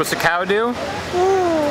What's the cow do? Mm.